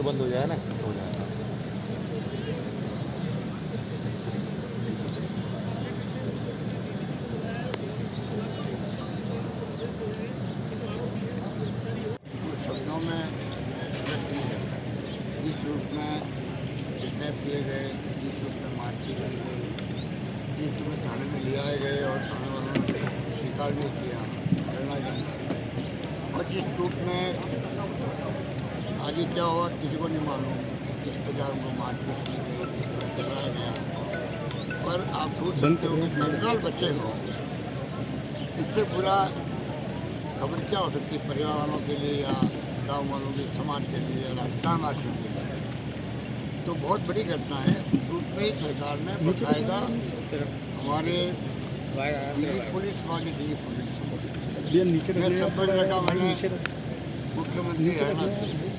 बंद हो जाए ना? हो कुछ शब्दों में जिस रूप में जिस रूप में की गई जिस रूप में थाने में ले आए गए और थाने वालों ने किया, प्रेरणा के अंदर और जिस रूप में आगे क्या हुआ किसी को नहीं मालूम किस प्रकार उनको मारपीट की गई जलाया गया। पर आप सोच सकते हो कि कंकाल बच्चे हो इससे बुरा खबर क्या हो सकती है परिवार वालों के लिए या गाँव वालों के समाज के लिए या राजस्थान वासियों के लिए? तो बहुत बड़ी घटना है। उस रूप में सरकार ने बाकायदा हमारे पुलिस वहाँ की दिल्ली पुलिस मैं संपर्क रखा मैंने मुख्यमंत्री हरियाणा से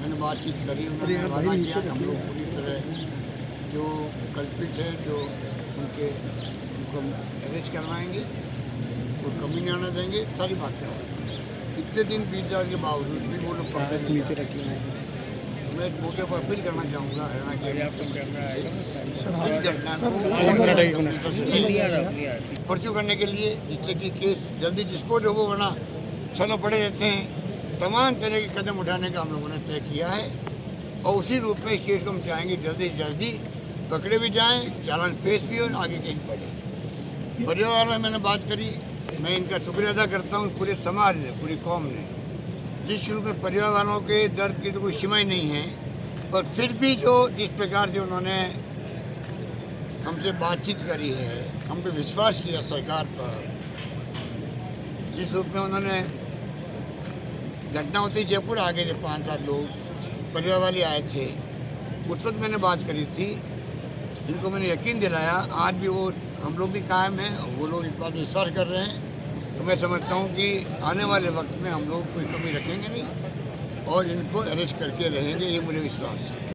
मैंने बातचीत करी उन्होंने वादा किया कि हम लोग पूरी तरह जो कल्पित है जो उनके उनको अरेस्ट करवाएँगे कोई कमी नहीं आना देंगे सारी बातें होंगी इतने दिन बीत जाने के बावजूद भी वो लोग। मैं इस मौके पर अपील करना चाहूँगा हरियाणा के परचू करने के लिए जिससे कि केस जल्दी डिस्पोज हो वो वरना चलो पड़े रहते हैं। तमाम तरह के कदम उठाने का हम लोगों ने तय किया है और उसी रूप में इस केस को हम चाहेंगे जल्दी से जल्दी पकड़े भी जाएँ, चालान पेश भी हो और आगे केस बढ़े। परिवार में मैंने बात करी। मैं इनका शुक्रिया अदा करता हूँ, पूरे समाज ने, पूरी कौम ने। जिस शुरू में परिवार वालों के दर्द की तो कोई सीमा ही नहीं है, पर फिर भी जो जिस प्रकार से उन्होंने हमसे बातचीत करी है हम पे विश्वास किया सरकार पर, जिस रूप में उन्होंने घटना होती जयपुर आ गए थे पाँच सात लोग परिवार वाले आए थे, उस वक्त मैंने बात करी थी। जिनको मैंने यकीन दिलाया, आज भी वो हम लोग भी कायम हैं वो लोग इस बात विश्वास कर रहे हैं। तो मैं समझता हूँ कि आने वाले वक्त में हम लोग कोई कमी रखेंगे नहीं और इनको अरेस्ट करके रहेंगे, ये मुझे विश्वास है।